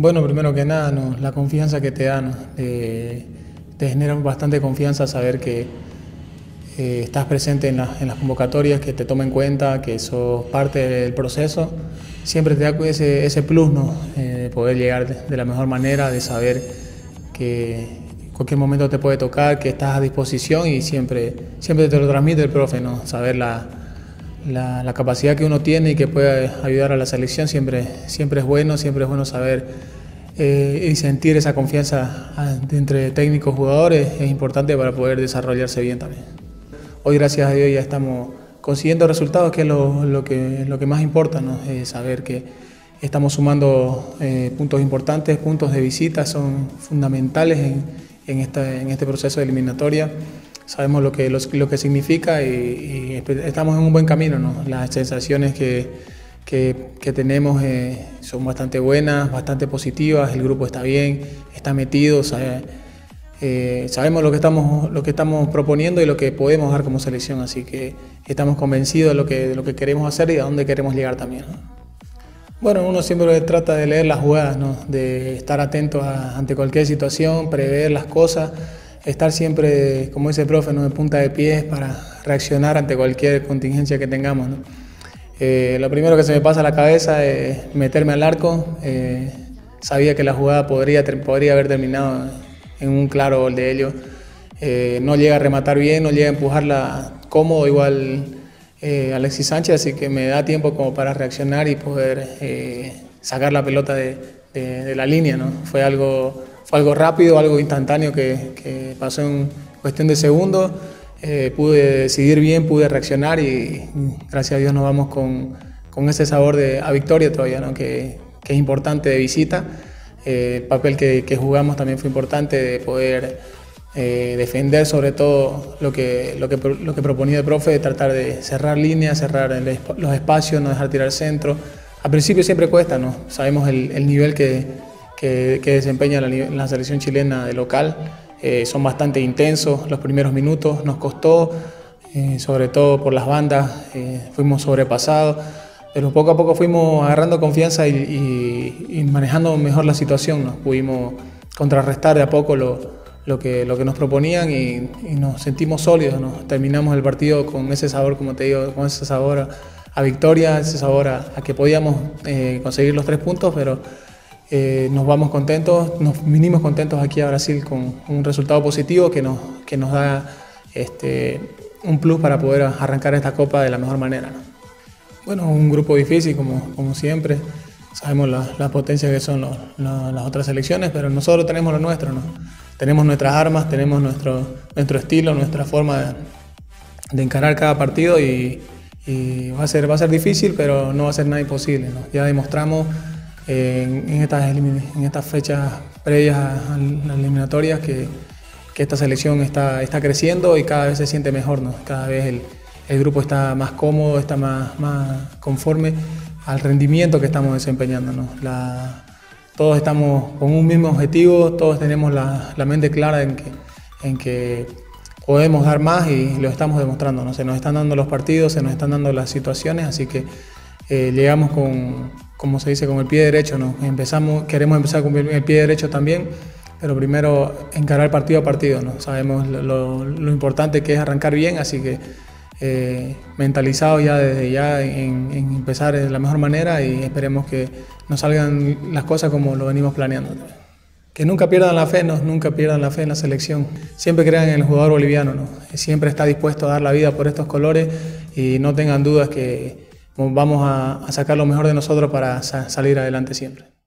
Bueno, primero que nada, ¿no? la confianza que te dan, te genera bastante confianza saber que eh, estás presente en, las convocatorias, que te tomen en cuenta, que sos parte del proceso. Siempre te da ese, ese plus, ¿no? Eh, de poder llegar de, la mejor manera, de saber que en cualquier momento te puede tocar, que estás a disposición y siempre, siempre te lo transmite el profe, ¿no? saber la, la, capacidad que uno tiene y que puede ayudar a la selección siempre, siempre es bueno, siempre es bueno saber eh, y sentir esa confianza ah, entre técnicos y jugadores, es importante para poder desarrollarse bien también. Hoy gracias a Dios ya estamos consiguiendo resultados, que es lo, que, lo que más importa, ¿no? saber que estamos sumando eh, puntos importantes, puntos de visita son fundamentales en, en, esta, en este proceso de eliminatoria sabemos lo que, lo, que significa y, estamos en un buen camino. ¿no? Las sensaciones que, que, tenemos eh, son bastante buenas, bastante positivas, el grupo está bien, está metido, eh, sabemos lo que, estamos, lo que estamos proponiendo y lo que podemos dar como selección, así que estamos convencidos de lo que, de lo que queremos hacer y a dónde queremos llegar también. Bueno, uno siempre trata de leer las jugadas, ¿no? de estar atento ante cualquier situación, prever las cosas estar siempre, como dice el profe, ¿no? de punta de pies para reaccionar ante cualquier contingencia que tengamos. Eh, lo primero que se me pasa a la cabeza es meterme al arco. Eh, sabía que la jugada podría, podría haber terminado en un claro gol de ellos. Eh, no llega a rematar bien, no llega a empujarla cómodo igual Alexis Sánchez, así que me da tiempo como para reaccionar y poder sacar la pelota de, de la línea. ¿no? Fue algo fue algo rápido, algo instantáneo que, pasó en cuestión de segundos. Eh, pude decidir bien, pude reaccionar y gracias a Dios nos vamos con, ese sabor de, a victoria todavía, ¿no? que, es importante de visita. Eh, el papel que, jugamos también fue importante de poder eh, defender sobre todo lo que, lo, que, lo que proponía el profe, de tratar de cerrar líneas, cerrar los espacios, no dejar tirar el centro. Al principio siempre cuesta, ¿no? sabemos el nivel que, que, desempeña la, selección chilena de local. Eh, son bastante intensos los primeros minutos, nos costó, eh, sobre todo por las bandas, eh, fuimos sobrepasados, pero poco a poco fuimos agarrando confianza y, manejando mejor la situación, nos pudimos contrarrestar de a poco lo, lo, que, lo que nos proponían y, nos sentimos sólidos, terminamos el partido con ese sabor, como te digo, con ese sabor a, victoria, ese sabor a, a que podíamos conseguir los tres puntos, pero eh, nos vamos contentos, nos vinimos contentos aquí a Brasil con un resultado positivo que nos, que nos da este, un plus para poder arrancar esta copa de la mejor manera. Bueno, un grupo difícil como, como siempre, sabemos la, la potencia que son las otras selecciones, pero nosotros tenemos lo nuestro, ¿no? tenemos nuestras armas, tenemos nuestro, nuestro estilo, nuestra forma de, encarar cada partido y, va, a ser, va a ser difícil, pero no va a ser nada imposible. Ya demostramos en, estas, en estas fechas previas a las eliminatorias que, que, esta selección está, está creciendo y cada vez se siente mejor, ¿no? cada vez el, el grupo está más cómodo, está más, más conforme al rendimiento que estamos desempeñando. todos estamos con un mismo objetivo, todos tenemos la, la mente clara en que, en que podemos dar más y lo estamos demostrando. ¿no? Se nos están dando los partidos, se nos están dando las situaciones, así que eh, llegamos con, como se dice, con el pie derecho, ¿no? Empezamos, queremos empezar con el pie derecho también, pero primero encarar partido a partido, ¿no? Sabemos lo, importante que es arrancar bien, así que eh, mentalizados ya desde ya en, empezar de la mejor manera y esperemos que nos salgan las cosas como lo venimos planeando. Que nunca pierdan la fe, no, nunca pierdan la fe en la selección. Siempre crean en el jugador boliviano, ¿no? Siempre está dispuesto a dar la vida por estos colores y no tengan dudas que vamos a, sacar lo mejor de nosotros para salir adelante siempre.